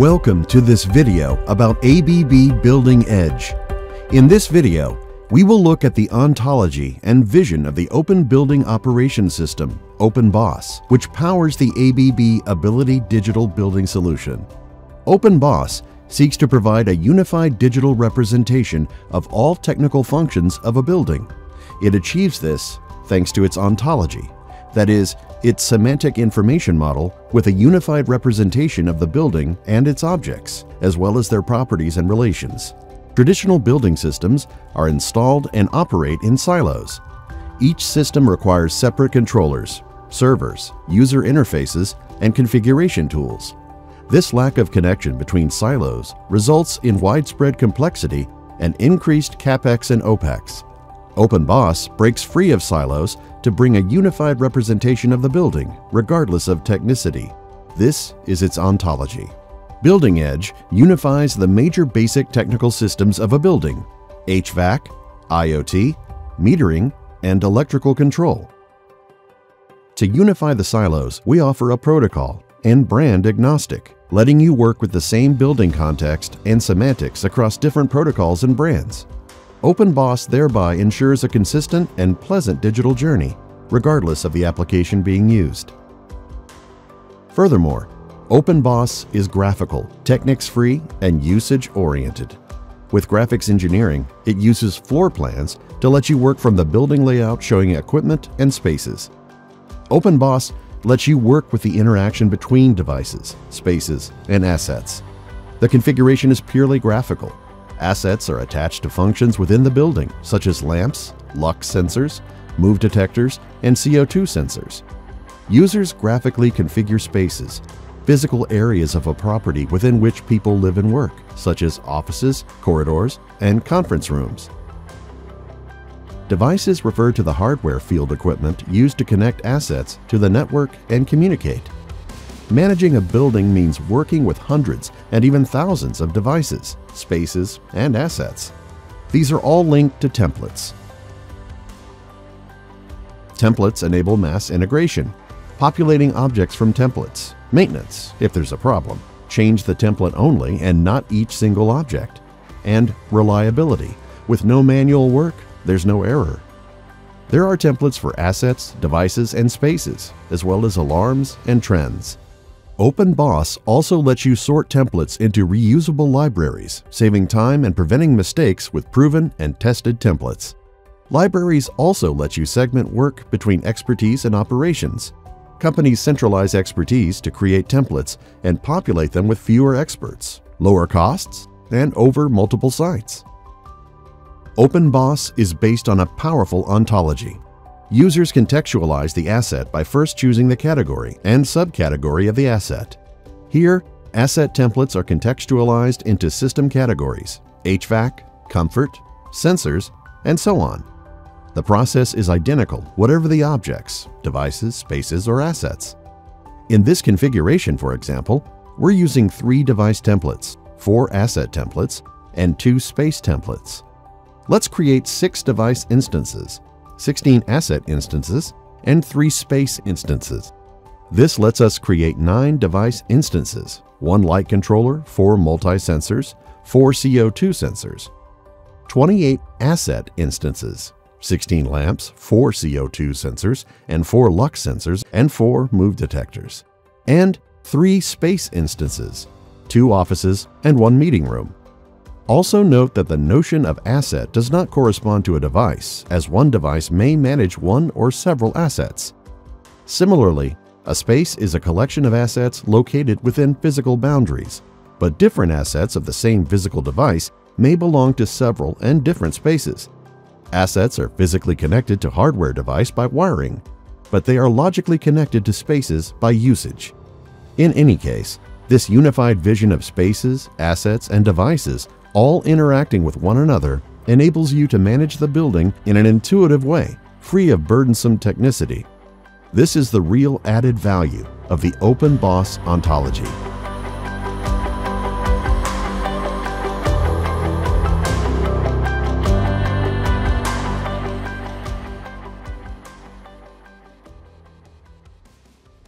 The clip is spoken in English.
Welcome to this video about ABB Building Edge. In this video, we will look at the ontology and vision of the Open Building Operation System, OpenBOS, which powers the ABB Ability Digital Building Solution. OpenBOS seeks to provide a unified digital representation of all technical functions of a building. It achieves this thanks to its ontology, that is, its semantic information model with a unified representation of the building and its objects, as well as their properties and relations. Traditional building systems are installed and operate in silos. Each system requires separate controllers, servers, user interfaces, and configuration tools. This lack of connection between silos results in widespread complexity and increased CapEx and OpEx. OpenBOS breaks free of silos to bring a unified representation of the building, regardless of technicity. This is its ontology. Building Edge unifies the major basic technical systems of a building HVAC, IoT, metering, and electrical control. To unify the silos, we offer a protocol and brand agnostic, letting you work with the same building context and semantics across different protocols and brands. OpenBOS thereby ensures a consistent and pleasant digital journey, regardless of the application being used. Furthermore, OpenBOS is graphical, Technics-free, and usage-oriented. With graphics engineering, it uses floor plans to let you work from the building layout showing equipment and spaces. OpenBOS lets you work with the interaction between devices, spaces, and assets. The configuration is purely graphical, Assets are attached to functions within the building, such as lamps, lux sensors, move detectors, and CO2 sensors. Users graphically configure spaces, physical areas of a property within which people live and work, such as offices, corridors, and conference rooms. Devices refer to the hardware field equipment used to connect assets to the network and communicate. Managing a building means working with hundreds and even thousands of devices, spaces, and assets. These are all linked to templates. Templates enable mass integration, populating objects from templates, maintenance if there's a problem, change the template only and not each single object, and reliability. With no manual work, there's no error. There are templates for assets, devices, and spaces, as well as alarms and trends. OpenBOS also lets you sort templates into reusable libraries, saving time and preventing mistakes with proven and tested templates. Libraries also let you segment work between expertise and operations. Companies centralize expertise to create templates and populate them with fewer experts, lower costs, and over multiple sites. OpenBOS is based on a powerful ontology Users contextualize the asset by first choosing the category and subcategory of the asset. Here, asset templates are contextualized into system categories, HVAC, comfort, sensors, and so on. The process is identical whatever the objects, devices, spaces, or assets. In this configuration, for example, we're using three device templates, four asset templates, and two space templates. Let's create six device instances 16 asset instances, and 3 space instances. This lets us create 9 device instances, 1 light controller, 4 multi-sensors, 4 CO2 sensors, 28 asset instances, 16 lamps, 4 CO2 sensors, and 4 lux sensors, and 4 move detectors, and 3 space instances, 2 offices, and 1 meeting room. Also note that the notion of asset does not correspond to a device, as one device may manage one or several assets. Similarly, a space is a collection of assets located within physical boundaries, but different assets of the same physical device may belong to several and different spaces. Assets are physically connected to hardware device by wiring, but they are logically connected to spaces by usage. In any case, this unified vision of spaces, assets, and devices all interacting with one another enables you to manage the building in an intuitive way, free of burdensome technicity. This is the real added value of the OpenBOS ontology.